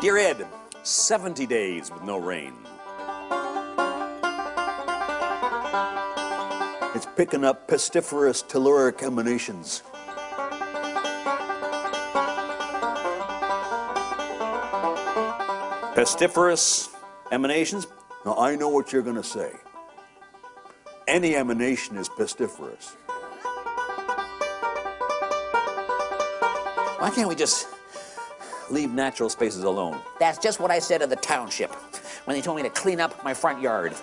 Dear Ed, 70 days with no rain. It's picking up pestiferous telluric emanations. Pestiferous emanations? Now, I know what you're going to say. Any emanation is pestiferous. Why can't we just leave natural spaces alone? That's just what I said to the township when they told me to clean up my front yard.